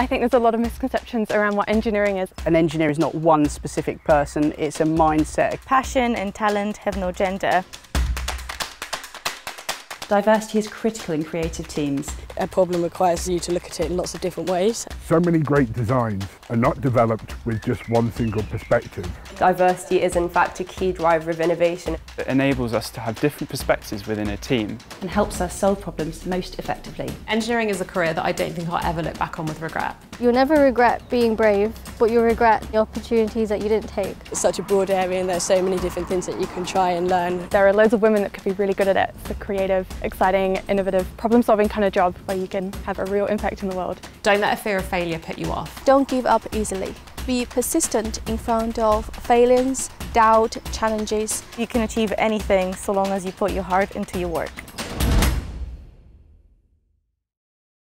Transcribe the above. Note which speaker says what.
Speaker 1: I think there's a lot of misconceptions around what engineering is.
Speaker 2: An engineer is not one specific person, it's a mindset.
Speaker 3: Passion and talent have no gender.
Speaker 4: Diversity is critical in creative teams.
Speaker 5: A problem requires you to look at it in lots of different ways.
Speaker 6: So many great designs are not developed with just one single perspective.
Speaker 7: Diversity is in fact a key driver of innovation.
Speaker 8: It enables us to have different perspectives within a team.
Speaker 4: And helps us solve problems most effectively.
Speaker 9: Engineering is a career that I don't think I'll ever look back on with regret.
Speaker 10: You'll never regret being brave, but you'll regret the opportunities that you didn't take.
Speaker 5: It's such a broad area and there's so many different things that you can try and learn.
Speaker 1: There are loads of women that could be really good at it. It's a creative, exciting, innovative, problem-solving kind of job where you can have a real impact in the world.
Speaker 9: Don't let a fear of failure put you off.
Speaker 11: Don't give up easily. Be persistent in front of failures, doubt, challenges.
Speaker 3: You can achieve anything so long as you put your heart into your work.